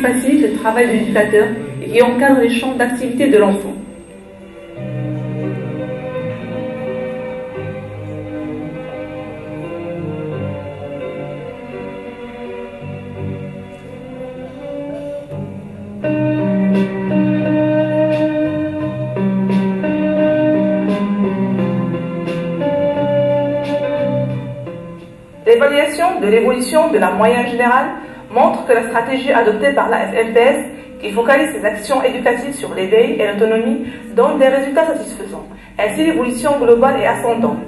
facilite le travail de l'éducateur et encadre les champs d'activité de l'enfant. L'évaluation de l'évolution de la moyenne générale montre que la stratégie adoptée par la FMPS, qui focalise ses actions éducatives sur l'éveil et l'autonomie, donne des résultats satisfaisants. Ainsi, l'évolution globale est ascendante.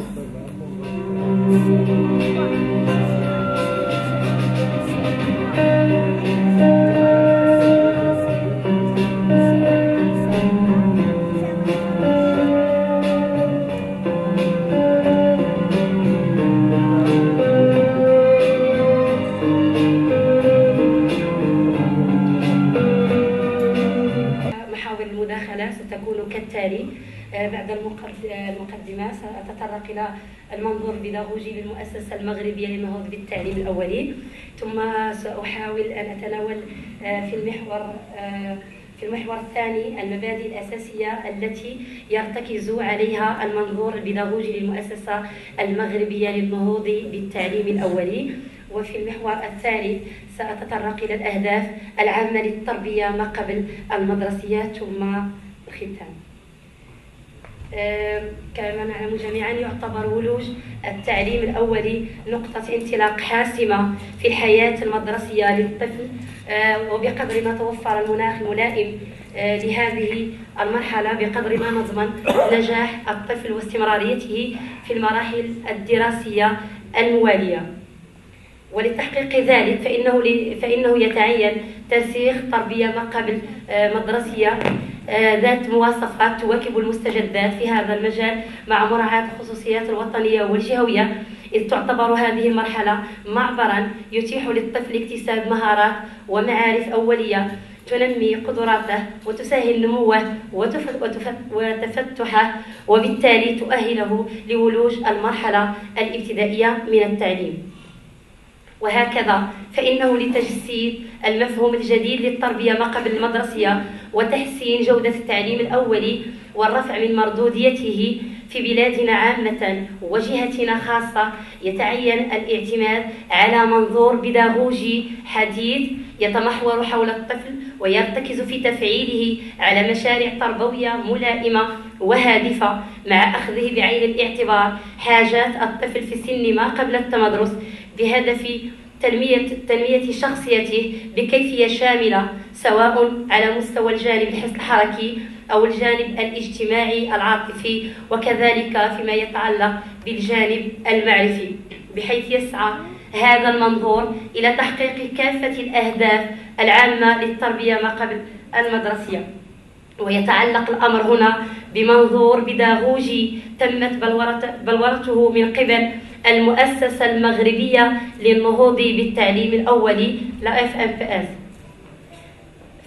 بعد المقد- المقدمة سأتطرق إلى المنظور البيداغوجي للمؤسسة المغربية للنهوض بالتعليم الأولي. ثم سأحاول أن أتناول آه، في المحور آه، في المحور الثاني المبادئ الأساسية التي يرتكز عليها المنظور البيداغوجي للمؤسسة المغربية للنهوض بالتعليم الأولي. وفي المحور الثالث سأتطرق إلى الأهداف العامة للتربية ما قبل المدرسيات ثم الختام. كما نعلم جميعا يعتبر ولوج التعليم الأولي نقطة انطلاق حاسمة في الحياة المدرسية للطفل. آه، وبقدر ما توفر المناخ الملائم آه، لهذه المرحلة بقدر ما نضمن نجاح الطفل واستمراريته في المراحل الدراسية الموالية. ولتحقيق ذلك فإنه فإنه يتعين تنسيق تربية ما قبل آه، مدرسية. ذات مواصفات تواكب المستجدات في هذا المجال مع مراعاة الخصوصيات الوطنية والجهوية إذ تعتبر هذه المرحلة معبرا يتيح للطفل اكتساب مهارات ومعارف أولية تنمي قدراته وتسهل نموه وتف- وتف- وتفتحه وبالتالي تؤهله لولوج المرحلة الابتدائية من التعليم. وهكذا فإنه لتجسيد المفهوم الجديد للتربية ما قبل المدرسية وتحسين جودة التعليم الأولي والرفع من مردوديته في بلادنا عامة وجهتنا خاصة. يتعين الاعتماد على منظور بيداغوجي حديث يتمحور حول الطفل ويرتكز في تفعيله على مشاريع تربوية ملائمة وهادفة مع أخذه بعين الاعتبار. حاجات الطفل في سن ما قبل التمدرس بهدف تنمية تنمية شخصيته بكيفية شاملة سواء على مستوى الجانب الحس الحركي أو الجانب الاجتماعي العاطفي وكذلك فيما يتعلق بالجانب المعرفي. بحيث يسعى هذا المنظور إلى تحقيق كافة الأهداف العامة للتربية ما قبل المدرسية. ويتعلق الأمر هنا بمنظور بيداغوجي تمت بلورته من قبل المؤسسة المغربية للنهوض بالتعليم الأولي la FMPS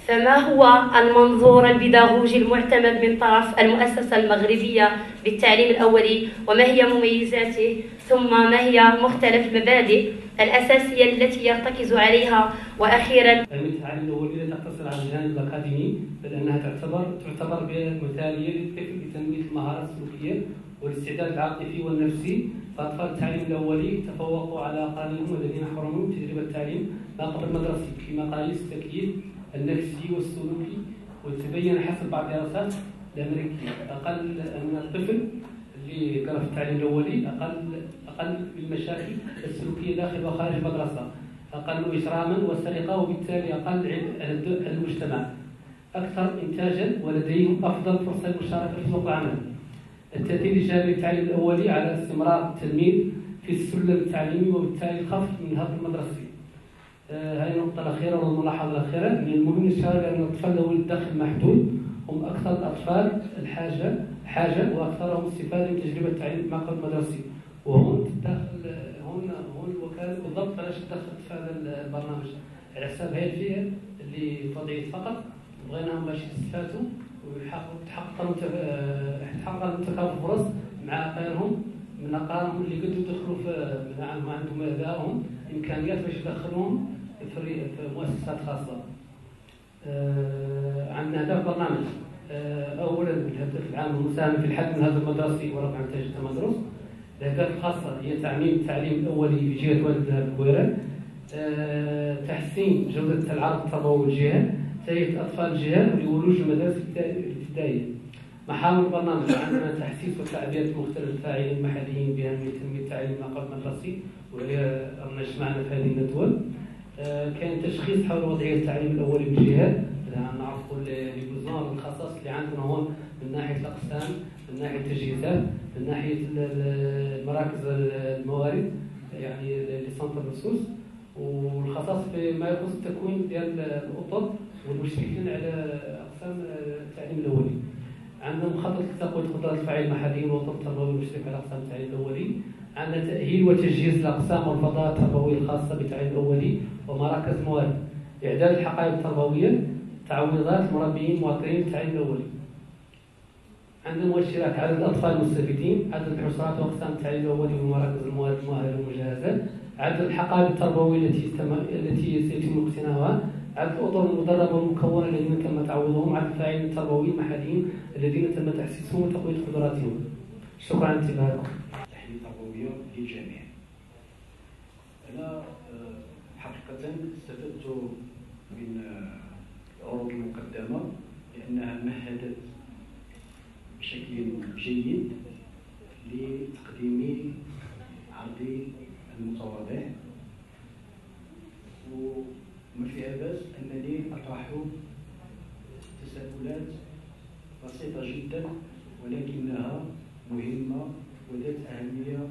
فما هو المنظور البيداغوجي المعتمد من طرف المؤسسة المغربية بالتعليم الأولي وما هي مميزاته؟ ثم ما هي مختلف المبادئ الأساسية التي يرتكز عليها؟ وأخيرا علم التعليم الاولي لا تقتصر على الجانب الأكاديمي بل أنها تعتبر تعتبر مثالية للطفل لتنميه المهارات السلوكية والاستعداد العاطفي والنفسي. فأطفال التعليم الأولي تفوقوا على اقرانهم الذين حرموا من تجربه التعليم ما قبل المدرسي في مقاييس التكييف النفسي والسلوكي. وتبين حسب بعض الدراسات الأمريكية أقل ان الطفل اللي قرأ في التعليم الأولي أقل أقل بالمشاكل السلوكية داخل وخارج المدرسة. أقل إجراما وسرقة وبالتالي أقل عند المجتمع. أكثر انتاجا ولديهم أفضل فرصة للمشاركة في سوق العمل. التأثير الإيجابي للتعليم الأولي على استمرار التلميذ في السلم التعليمي وبالتالي الخفض من الهدف المدرسي. آه، هذه النقطة الأخيرة والملاحظة الأخيرة من المهم الإشارة بأن الأطفال ذوي الدخل محدود هم أكثر الأطفال الحاجة حاجة وأكثرهم استفادة من تجربة التعليم مع قبل المدرسي. وهون تدخل هون هون الوكالة بالضبط علاش دخلت في هذا البرنامج على حساب هذه الفئة اللي في وضعية فقط بغيناهم باش يستفادوا ويحققوا تحقق تكافؤ مع اقرانهم من اقرانهم اللي قدروا يدخلوا في من عندهم أبائهم. إمكانيات باش يدخلوهم في مؤسسات خاصة. آه، عندنا هدف برنامج. آه، اولا الهدف العام المساهمه في الحد من هذا المدرسي ورفع نتائج التمدرس الاهداف الخاصة هي تعميم التعليم الأولي في جهه والدها الكويره آه، تحسين جودة العرض التربوي الجهه تهيئه أطفال الجهه لولوج المدارس الابتدائية. محاور البرنامج عندنا تحسيس وتعبئه مختلف الفاعلين المحليين بأهمية تنمية التعليم ما قبل المدرسي وهي معنا في هذه الندوه آه، كان تشخيص حول وضعية التعليم الأولي بالجهات نعرفوا البلزان والخصائص اللي عندنا هون من ناحية الأقسام من ناحية التجهيزات من ناحية المراكز الموارد يعني les centres الressources والخصائص فيما يخص التكوين ديال الأطر والمشرفين على أقسام التعليم الأولي. عندنا مخطط لتقويه قدرات الفاعلين المحليين والوطن التربوي المشرف على أقسام التعليم الأولي. عندنا تأهيل وتجهيز الأقسام والفضاء التربويه الخاصة بالتعليم الأولي ومراكز موارد. إعداد الحقائب التربوية تعويضات المربيين المواطنين التعليم الأولي. عندنا مؤشرات عدد الأطفال المستفيدين عدد الحصرات وأقسام التعليم الأولي ومراكز الموارد المؤهلة والمجهزات عدد الحقائب التربوية التي التي سيتم اقتناؤها. عدد الاطر المدربة والمكونه الذين تم تعويضهم عدد الفاعلين التربويين المحليين الذين تم تأسيسهم وتقوية قدراتهم. شكرا على انتباهكم تحليل تربوية للجميع. أنا آه، حقيقه استفدت من العروض آه، المقدمة لأنها مهدت بشكل جيد لتقديم عرضي المتواضع وما فيها بس أنني أطرح تساؤلات بسيطة جدا ولكنها مهمة وذات أهمية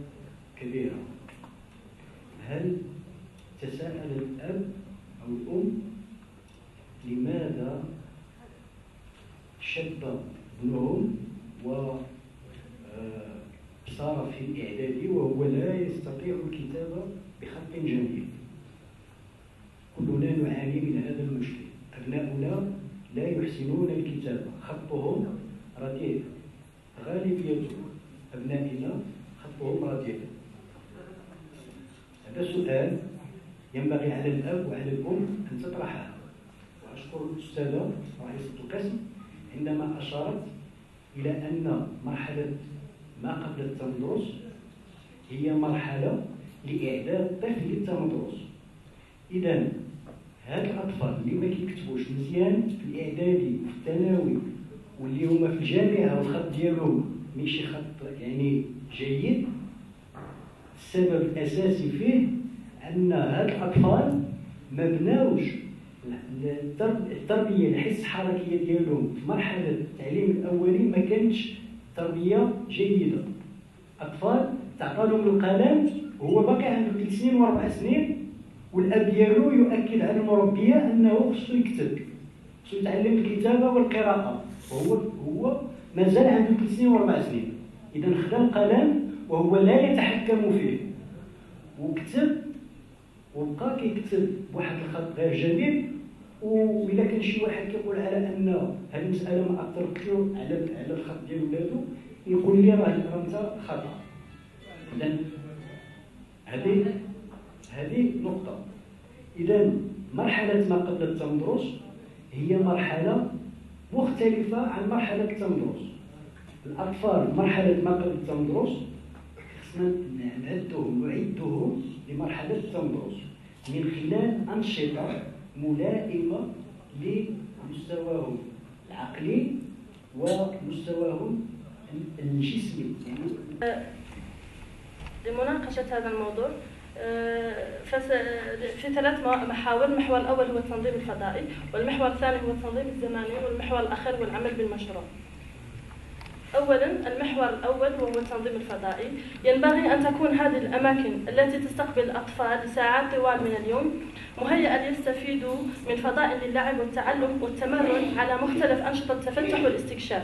كبيرة. هل تساءل الأب أو الأم لماذا شد ابنهم و آه، صار في الإعدادي وهو لا يستطيع الكتابة بخط جميل كلنا نعاني من هذا المشكل أبناؤنا لا يحسنون الكتابة خطهم رديء غالبية أبنائنا خطهم رديء هذا سؤال ينبغي على الأب وعلى الأم أن تطرحه. وأشكر الأستاذة رئيسة القسم عندما أشارت إلى أن مرحلة ما قبل التمدرس هي مرحلة لإعداد الطفل للتمدرس إذا هاد الأطفال اللي ما كيكتبوش مزيان في الإعدادي وفي الثانوي واللي هما في الجامعة والخط ديالهم ماشي خط يعني جيد السبب الأساسي فيه أن هاد الأطفال ما بناوش التربية الحس الحركية ديالهم في مرحلة التعليم الأولي ما كانتش تربية جيدة. أطفال تعطى لهم القلم وهو باقي عنده ثلاث سنين وأربع سنين والأب ديالو يؤكد على المربيه أنه خصو يكتب خصو يتعلم الكتابة والقراءة. وهو هو مازال عنده ثلاث سنين وأربع سنين. إذا خدا القلم وهو لا يتحكم فيه. وكتب وبقى كيكتب بواحد الخط غير جميل. وإلا كان شي واحد كيقول على أن هذه المسألة ما أثرتش على على الخط ديال ولادو يقول لي راه أنت خطأ. اذا هذه هذه نقطة. اذا مرحلة ما قبل التمدرس هي مرحلة مختلفة عن مرحلة التمدرس الأطفال مرحلة ما قبل التمدرس خصنا نعدهم نعدهم لمرحلة التمدرس من خلال أنشطة ملائمة لمستواهم العقلي ومستواهم الجسمي. يعني لمناقشة هذا الموضوع في ثلاث محاور المحور الأول هو التنظيم الفضائي والمحور الثاني هو التنظيم الزماني والمحور الآخر هو العمل بالمشروع. أولا المحور الأول وهو التنظيم الفضائي. ينبغي أن تكون هذه الأماكن التي تستقبل الأطفال لساعات طوال من اليوم مهيئة ليستفيدوا من فضاء للعب والتعلم والتمرن على مختلف أنشطة التفتح والاستكشاف.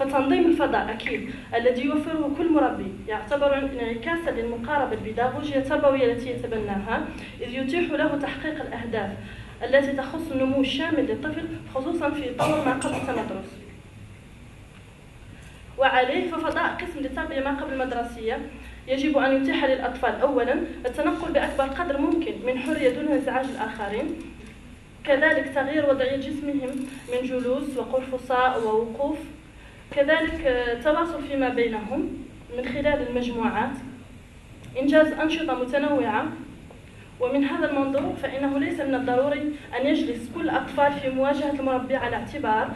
فتنظيم الفضاء أكيد الذي يوفره كل مربي يعتبر انعكاسا للمقاربة البيداغوجية التربوية التي يتبناها إذ يتيح له تحقيق الأهداف التي تخص النمو الشامل للطفل خصوصا في طور ما قبل التمدرس. وعليه ففضاء قسم للتربية ما قبل المدرسية يجب أن يتيح للأطفال أولا التنقل بأكبر قدر ممكن من حرية دون انزعاج الآخرين كذلك تغيير وضعية جسمهم من جلوس وقرفصاء ووقوف كذلك التواصل فيما بينهم من خلال المجموعات. إنجاز أنشطة متنوعة. ومن هذا المنظور فإنه ليس من الضروري أن يجلس كل الأطفال في مواجهة المربي على اعتبار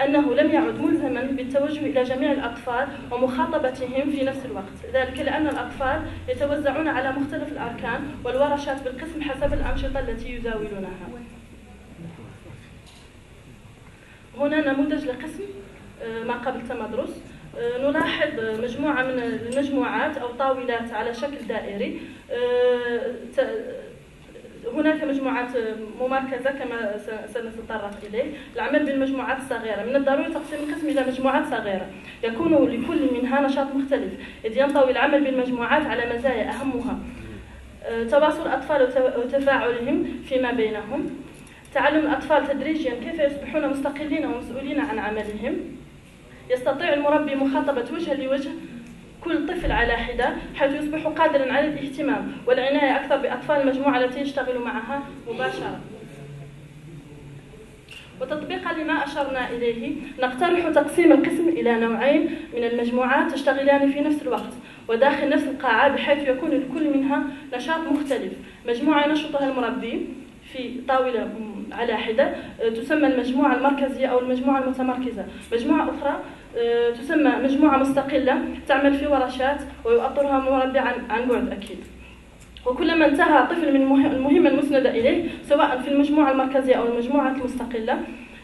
أنه لم يعد ملزما بالتوجه إلى جميع الأطفال ومخاطبتهم في نفس الوقت. ذلك لأن الأطفال يتوزعون على مختلف الأركان والورشات بالقسم حسب الأنشطة التي يزاولونها. هنا نموذج لقسم. آه، ما قبل تمدرس آه، نلاحظ مجموعة من المجموعات أو طاولات على شكل دائري. آه، هناك مجموعات ممركزة كما سنتطرق إليه. العمل بالمجموعات الصغيرة من الضروري تقسيم القسم إلى مجموعات صغيرة. يكون لكل منها نشاط مختلف. إذ ينطوي العمل بالمجموعات على مزايا أهمها. تواصل الأطفال وتفاعلهم فيما بينهم. تعلم الأطفال تدريجيا كيف يصبحون مستقلين ومسؤولين عن عملهم. يستطيع المربي مخاطبة وجها لوجه كل طفل على حدة حيث يصبح قادرا على الاهتمام والعناية أكثر بأطفال المجموعة التي يشتغل معها مباشرة. وتطبيقا لما أشرنا إليه نقترح تقسيم القسم إلى نوعين من المجموعات تشتغلان في نفس الوقت وداخل نفس القاعة بحيث يكون لكل منها نشاط مختلف. مجموعة ينشطها المربي في طاولة على حدة تسمى المجموعة المركزية أو المجموعة المتمركزة. مجموعة أخرى تسمى مجموعة مستقلة تعمل في ورشات ويؤطرها مربي عن عن بعد أكيد. وكلما انتهى طفل من المهمة المسندة إليه سواء في المجموعة المركزية أو المجموعة المستقلة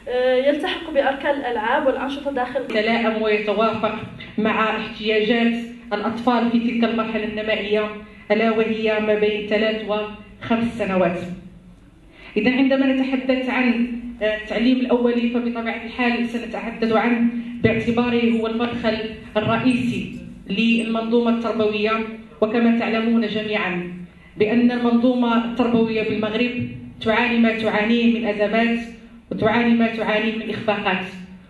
آه، يلتحق بأركان الألعاب والأنشطة داخل يتلائم ويتوافق مع احتياجات الأطفال في تلك المرحلة النمائية ألا وهي ما بين ثلاث وخمس سنوات. إذا عندما نتحدث عن التعليم الأولي فبطبيعة الحال سنتحدث عنه باعتباره هو المدخل الرئيسي للمنظومة التربوية. وكما تعلمون جميعا بأن المنظومة التربوية بالمغرب تعاني ما تعانيه من أزمات وتعاني ما تعانيه من إخفاقات.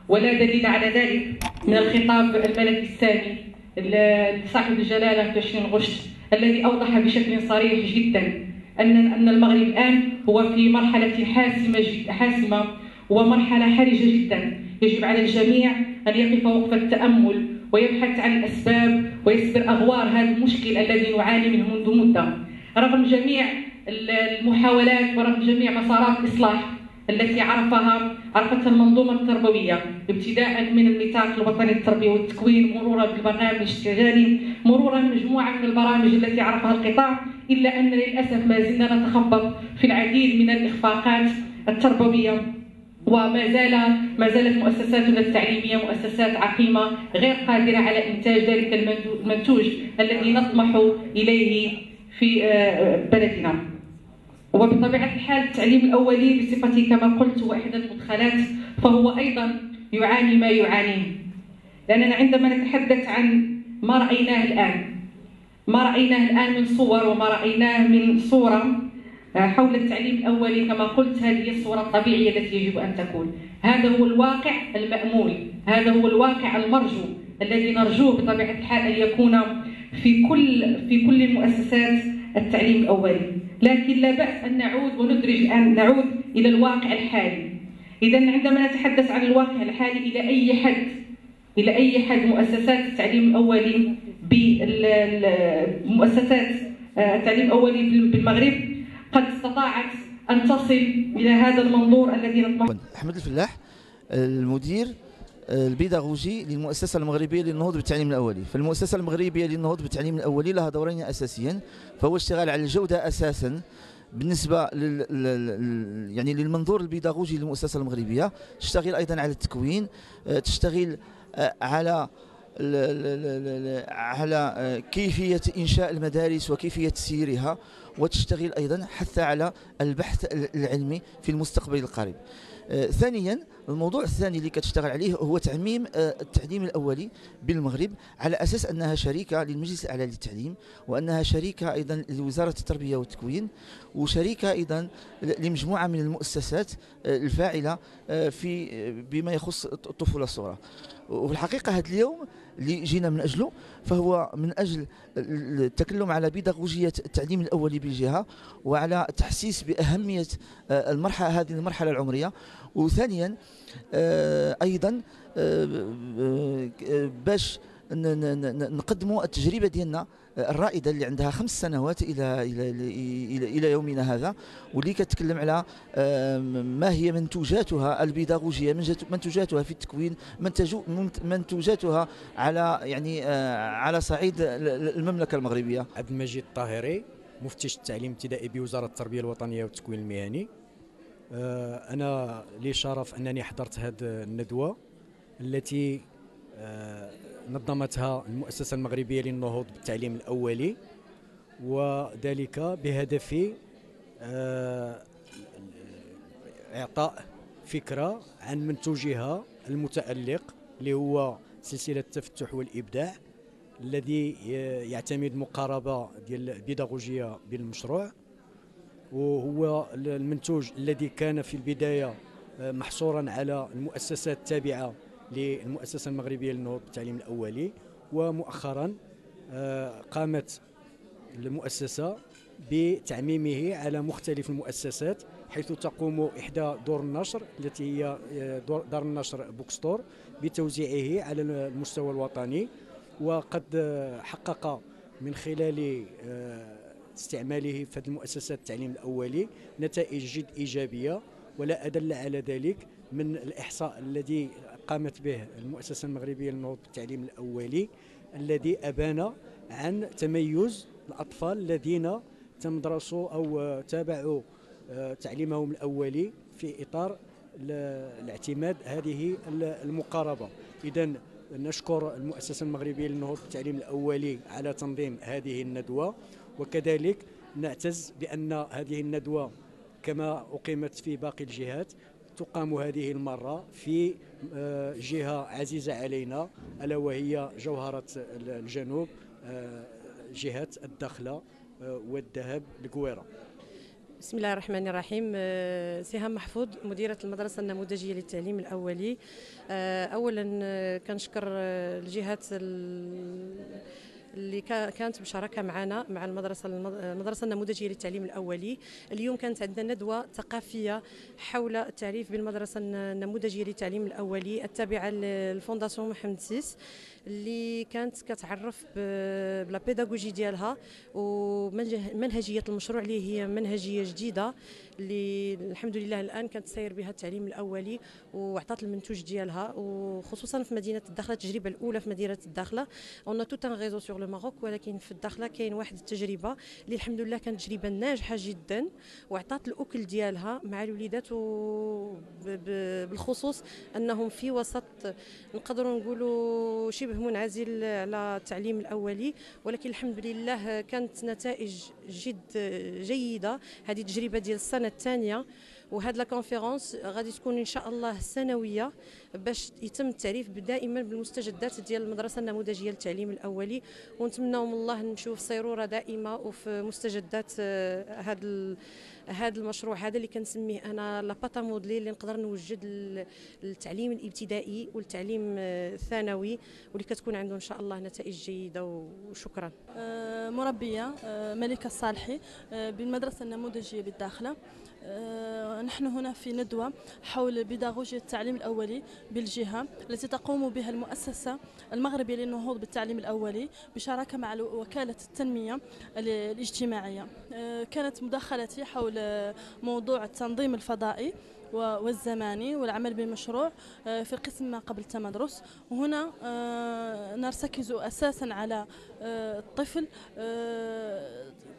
ولا دليل على ذلك من الخطاب الملكي الثاني لصاحب الجلالة في 20 غشت الذي أوضح بشكل صريح جدا أن أن المغرب الآن هو في مرحلة حاسمة حاسمة ومرحلة حرجة جدا. يجب على الجميع أن يقف وقف التأمل ويبحث عن الأسباب ويسبر أغوار هذا المشكل الذي نعاني منه منذ مدة. رغم جميع المحاولات ورغم جميع مسارات الإصلاح التي عرفها عرفتها المنظومة التربوية ابتداء من النطاق الوطني للتربية والتكوين مرورا بالبرنامج التجاري مرورا بمجموعة من البرامج التي عرفها القطاع إلا أن للأسف ما زلنا نتخبط في العديد من الإخفاقات التربوية. وما زال ما زالت مؤسساتنا التعليمية مؤسسات عقيمة غير قادرة على إنتاج ذلك المنتوج الذي نطمح إليه في آه، بلدنا. وبطبيعة الحال التعليم الأولي بصفته كما قلت هو إحدى المدخلات فهو أيضا يعاني ما يعانيه. لأننا عندما نتحدث عن ما رأيناه الآن ما رأيناه الآن من صور وما رأيناه من صورة حول التعليم الأولي كما قلت هذه الصورة الطبيعية التي يجب أن تكون. هذا هو الواقع المامول هذا هو الواقع المرجو الذي نرجوه بطبيعة الحال أن يكون في كل في كل المؤسسات التعليم الأولي. لكن لا بأس أن نعود وندرج ان نعود إلى الواقع الحالي. إذا عندما نتحدث عن الواقع الحالي إلى أي حد؟ إلى أي حد مؤسسات التعليم الأولي بمؤسسات آه، التعليم الأولي بالمغرب؟ قد استطاعت أن تصل إلى هذا المنظور الذي نطمح أحمد الفلاح المدير آه، البيداغوجي للمؤسسة المغربية للنهوض بالتعليم الأولي. فالمؤسسة المغربية للنهوض بالتعليم الأولي لها دورين اساسيا فهو اشتغال على الجودة أساسا بالنسبة لل يعني للمنظور البيداغوجي للمؤسسة المغربية. تشتغل أيضا على التكوين آه، تشتغل آه، على على كيفية إنشاء المدارس وكيفية سيرها. وتشتغل أيضا حتى على البحث العلمي في المستقبل القريب. آه، ثانيا الموضوع الثاني اللي كتشتغل عليه هو تعميم آه، التعليم الأولي بالمغرب على أساس أنها شريكة للمجلس الأعلى للتعليم وأنها شريكة أيضا لوزارة التربية والتكوين وشريكة أيضا لمجموعة من المؤسسات الفاعلة في بما يخص الطفولة الصغرى. وفي الحقيقة هذا اليوم اللي جينا من أجله فهو من أجل التكلم على بيداغوجية التعليم الأولي بالجهة وعلى تحسيس بأهمية آه، المرحلة هذه المرحلة العمرية. وثانيا آه، أيضا باش نقدموا التجربة ديالنا الرائدة اللي عندها خمس سنوات إلى إلى إلى, إلى يومنا هذا واللي كتكلم على ما هي منتوجاتها البيداغوجية منتوجاتها في التكوين منتوجاتها على يعني آه، على صعيد المملكة المغربية. عبد المجيد الطاهري مفتش التعليم الابتدائي بوزارة التربية الوطنية والتكوين المهني. آه، أنا لي شرف أنني حضرت هذه الندوة التي آه، نظمتها المؤسسة المغربية للنهوض بالتعليم الأولي وذلك بهدف آه، إعطاء فكرة عن منتوجها المتألق اللي هو سلسلة التفتح والإبداع الذي يعتمد مقاربة ديال البيداغوجية بالمشروع. وهو المنتوج الذي كان في البداية آه، محصورا على المؤسسات التابعة للمؤسسة المغربية للنهوض بالتعليم الأولي ومؤخرا آه، قامت المؤسسة بتعميمه على مختلف المؤسسات حيث تقوم إحدى دور النشر التي هي آه، دار النشر بوكستور بتوزيعه على المستوى الوطني وقد حقق من خلال استعماله في هذه المؤسسات التعليم الأولي نتائج جد إيجابية ولا أدل على ذلك من الإحصاء الذي قامت به المؤسسة المغربية للنهوض بالتعليم الأولي الذي أبان عن تميز الأطفال الذين تمدرسوا أو تابعوا آه، تعليمهم الأولي في إطار الاعتماد هذه المقاربة. إذا نشكر المؤسسة المغربية للنهوض بالتعليم الأولي على تنظيم هذه الندوة. وكذلك نعتز بأن هذه الندوة كما أقيمت في باقي الجهات تقام هذه المرة في آه، جهة عزيزة علينا ألا وهي جوهرة الجنوب آه، جهة الدخلة آه، والذهب القويرة بسم الله الرحمن الرحيم. سهام محفوظ مديرة المدرسة النموذجية للتعليم الأولي. أولا كنشكر الجهات اللي كانت مشاركة معنا مع المدرسة المدرسة النموذجية للتعليم الأولي. اليوم كانت عندنا ندوة ثقافية حول التعريف بالمدرسة النموذجية للتعليم الأولي التابعة لل fondation محمد six. اللي كانت كتعرف ب la pédagogie ديالها ومنهجيه المشروع اللي هي منهجية جديدة اللي الحمد لله الآن كتسير بها التعليم الأولي وعطات المنتوج ديالها وخصوصا في مدينة الداخلة التجربة الأولى في مدينة الداخلة. on a tout un réseau sur le Maroc ولكن في الداخلة كاين واحد التجربة اللي الحمد لله كانت تجربة ناجحة جدا وعطات الأكل ديالها مع الوليدات بالخصوص أنهم في وسط نقدروا نقولوا شبه منعزل على التعليم الأولي ولكن الحمد لله كانت نتائج جد جيدة. هذه التجربة ديال السنة الثانية وهاد la conférence غادي تكون إن شاء الله سنوية باش يتم التعريف دائما بالمستجدات ديال المدرسة النموذجية للتعليم الأولي. ونتمناو من الله نمشيو في صيرورة دائمة وفي مستجدات هذا هذا المشروع هذا اللي كنسميه أنا لاباتا مودلي اللي نقدر نوجد التعليم الإبتدائي والتعليم الثانوي واللي كتكون عنده إن شاء الله نتائج جيدة وشكرا. آه، مربية آه، ملكة الصالحي آه، بالمدرسة النموذجية بالداخلة. نحن هنا في ندوة حول بيداغوجية التعليم الأولي بالجهة التي تقوم بها المؤسسة المغربية للنهوض بالتعليم الأولي بشراكة مع وكالة التنمية الاجتماعية. كانت مداخلتي حول موضوع التنظيم الفضائي والزماني والعمل بمشروع آه، في قسم ما قبل التمدرس. وهنا آه، نرتكز أساسا على آه، الطفل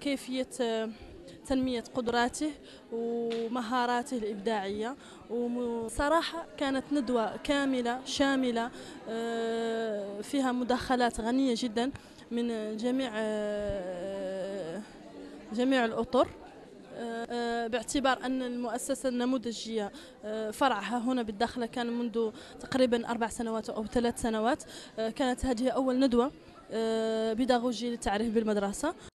كيفية تنمية قدراته ومهاراته الإبداعية. وصراحة كانت ندوة كاملة شاملة فيها مداخلات غنية جدا من جميع جميع الأطر آه، باعتبار أن المؤسسة النموذجية آه، فرعها هنا بالداخلة كان منذ تقريبا أربع سنوات أو ثلاث سنوات. آه، كانت هذه أول ندوة بيداغوجي للتعريف بالمدرسة.